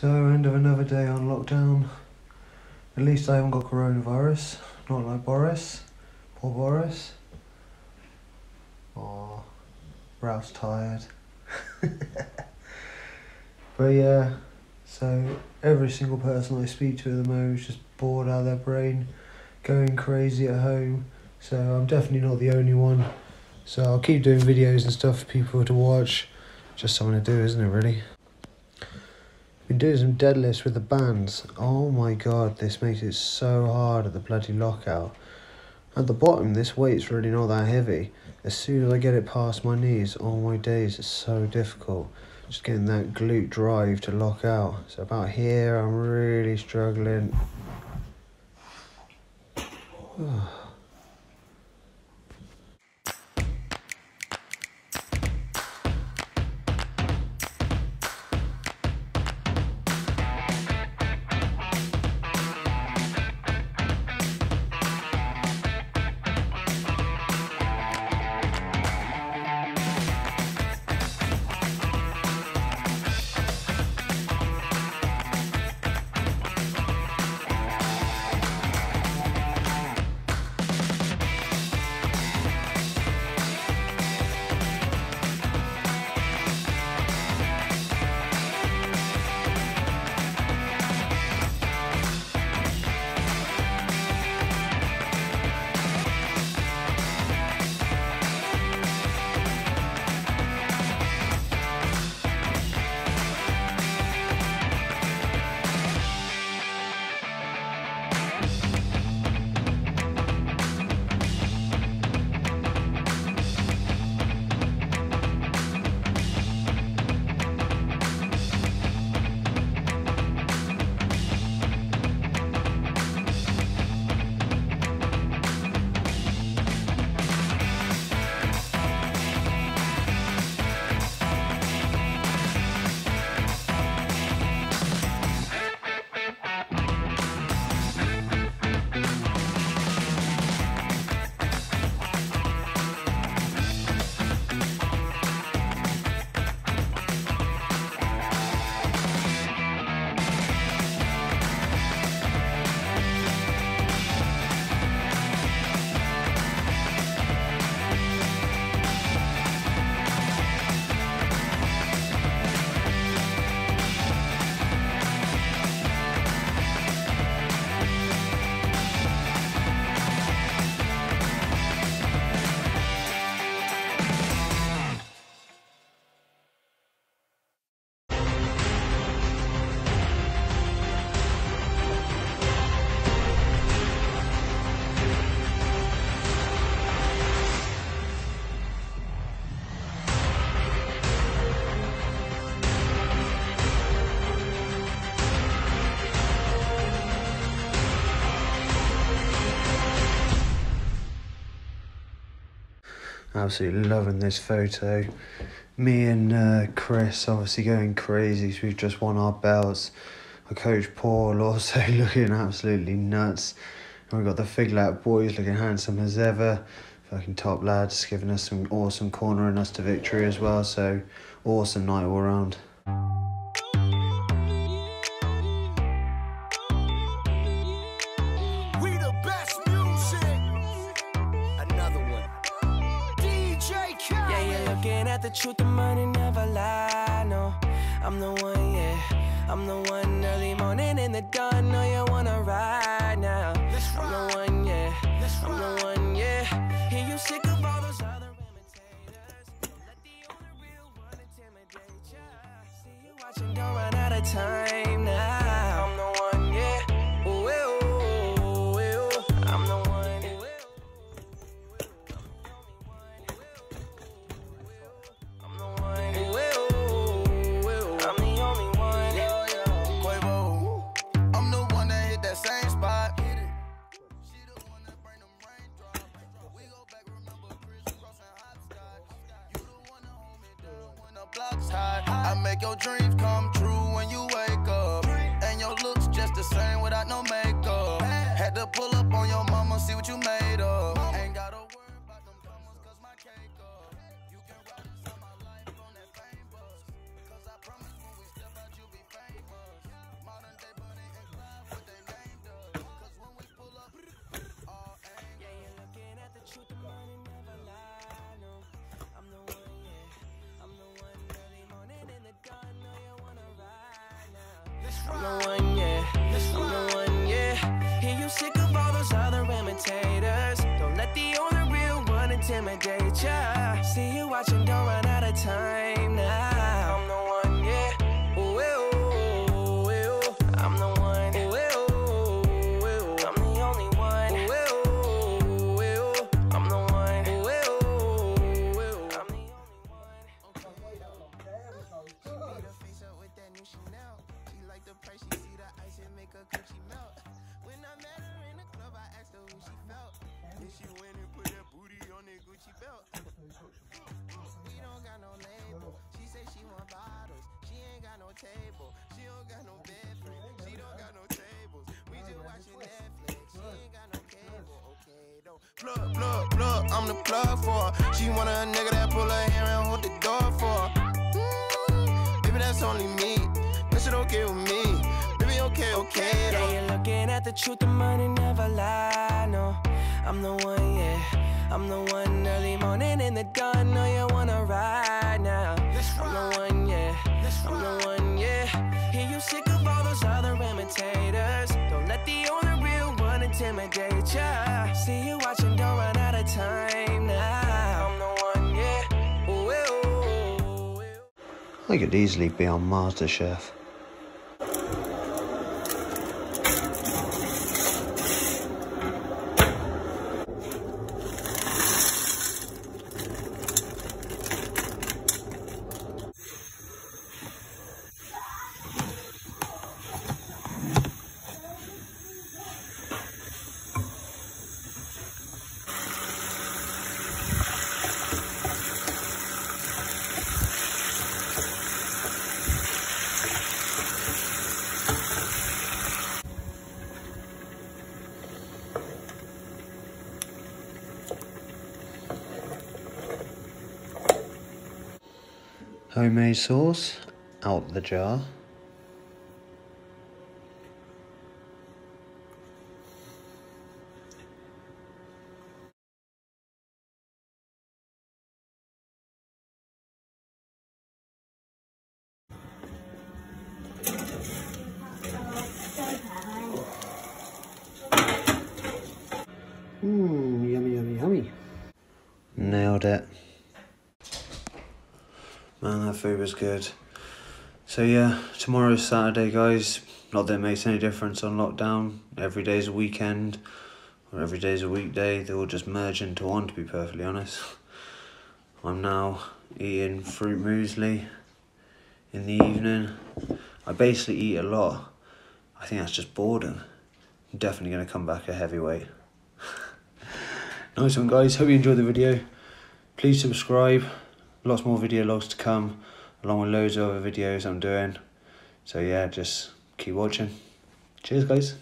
So, end of another day on lockdown. At least I haven't got coronavirus. Not like Boris. Poor Boris. Oh, Ralph's tired. but yeah, so every single person I speak to at the moment is just bored out of their brain, going crazy at home. So I'm definitely not the only one. So I'll keep doing videos and stuff for people to watch. Just something to do, isn't it, really? Been doing some deadlifts with the bands. Oh my god, this makes it so hard at the bloody lockout. At the bottom, this weight's really not that heavy. As soon as I get it past my knees, oh my days, it's so difficult. Just getting that glute drive to lock out. So about here, I'm really struggling. Absolutely loving this photo. Me and uh, Chris obviously going crazy. We've just won our belts. Our coach Paul also looking absolutely nuts. And we've got the Fig Lap boys looking handsome as ever. Fucking top lads giving us some awesome cornering us to victory as well. So awesome night all around. The truth, the money never lie. No, I'm the one, yeah. I'm the one early morning in the dawn. Know make your dreams come true when you wake up. And your looks just the same without no makeup. Had to pull intimidate ya. See you watching, don't run out of time We don't got no label. She say she want bottles. She ain't got no table. She don't got no bed frame. She don't got no tables. We just watching Netflix. She ain't got no cable. Okay, though. Plug, plug, plug. I'm the plug for her. She want a nigga that pull her hair and hold the door for her. Mm, Baby, that's only me. That shit okay with me. Baby, okay, okay, Yeah, though. you're looking at the truth, the money never lie. No, I'm the one, yeah. I'm the one early morning in the dawn. Know you wanna ride now. I'm the one, yeah. I'm the one, yeah. Hear you sick of all those other imitators. Don't let the only real one intimidate ya. See you watching, don't run out of time now. I'm the one, yeah. Ooh, ooh, ooh, ooh. I could easily be on MasterChef. Homemade sauce out the jar. Food was good. So yeah, tomorrow's Saturday, guys. Not that it makes any difference on lockdown. Every day's a weekend, or every day's a weekday. They all just merge into one, to be perfectly honest. I'm now eating fruit muesli in the evening. I basically eat a lot. I think that's just boredom. I'm definitely going to come back a heavyweight. nice one, guys. Hope you enjoyed the video. Please subscribe. Lots more video logs to come, along with loads of other videos I'm doing. So yeah, just keep watching. Cheers, guys.